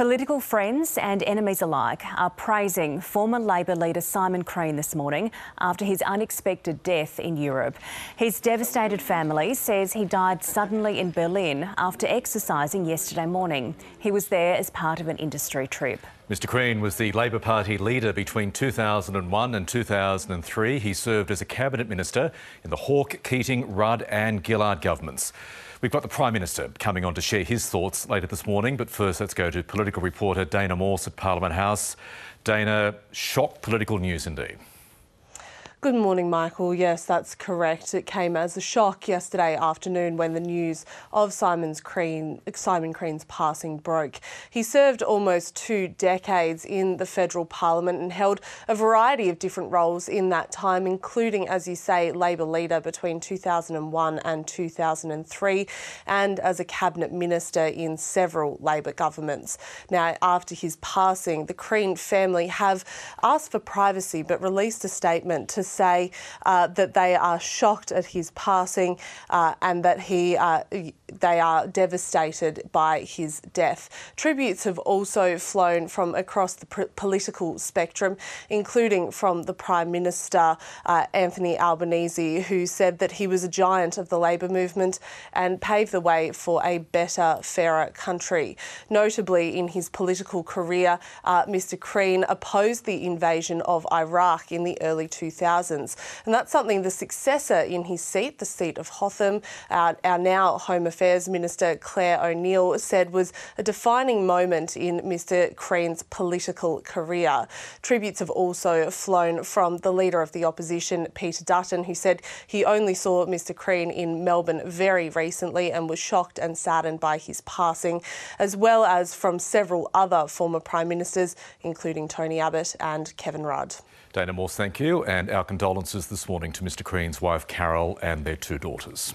Political friends and enemies alike are praising former Labor leader Simon Crean this morning after his unexpected death in Europe. His devastated family says he died suddenly in Berlin after exercising yesterday morning. He was there as part of an industry trip. Mr Crean was the Labor Party leader between 2001 and 2003. He served as a cabinet minister in the Hawke, Keating, Rudd and Gillard governments. We've got the Prime Minister coming on to share his thoughts later this morning, but first let's go to political reporter Dana Morse at Parliament House. Dana, shock political news indeed. Good morning, Michael. Yes, that's correct. It came as a shock yesterday afternoon when the news of Simon's Crean, Simon Crean's passing broke. He served almost two decades in the federal parliament and held a variety of different roles in that time, including, as you say, Labor leader between 2001 and 2003, and as a cabinet minister in several Labor governments. Now, after his passing, the Crean family have asked for privacy but released a statement to say uh, that they are shocked at his passing uh, and that he uh, they are devastated by his death. Tributes have also flown from across the political spectrum, including from the Prime Minister uh, Anthony Albanese, who said that he was a giant of the Labor movement and paved the way for a better, fairer country. Notably, in his political career, uh, Mr. Crean opposed the invasion of Iraq in the early 2000s. And that's something the successor in his seat, the seat of Hotham, our, our now Home Affairs Minister Clare O'Neil, said was a defining moment in Mr Crean's political career. Tributes have also flown from the Leader of the Opposition, Peter Dutton, who said he only saw Mr Crean in Melbourne very recently and was shocked and saddened by his passing, as well as from several other former Prime Ministers, including Tony Abbott and Kevin Rudd. Dana Morse, thank you. And our condolences this morning to Mr Crean's wife Carole and their two daughters.